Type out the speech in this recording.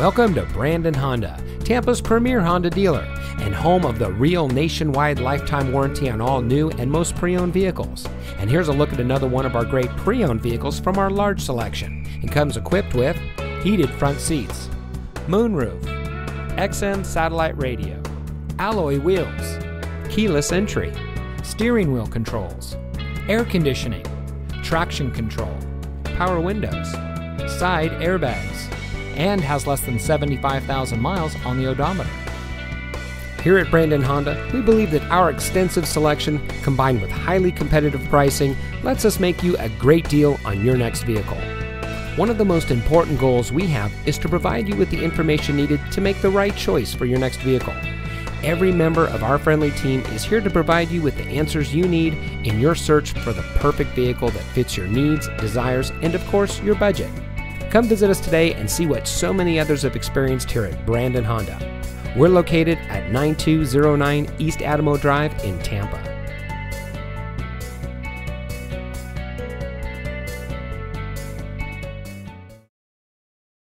Welcome to Brandon Honda, Tampa's premier Honda dealer and home of the real nationwide lifetime warranty on all new and most pre owned vehicles. And here's a look at another one of our great pre owned vehicles from our large selection. It comes equipped with heated front seats, moonroof, XM satellite radio, alloy wheels, keyless entry, steering wheel controls, air conditioning, traction control, power windows, side airbags and has less than 75,000 miles on the odometer. Here at Brandon Honda, we believe that our extensive selection, combined with highly competitive pricing, lets us make you a great deal on your next vehicle. One of the most important goals we have is to provide you with the information needed to make the right choice for your next vehicle. Every member of our friendly team is here to provide you with the answers you need in your search for the perfect vehicle that fits your needs, desires, and of course, your budget. Come visit us today and see what so many others have experienced here at Brandon Honda. We're located at 9209 East Adamo Drive in Tampa.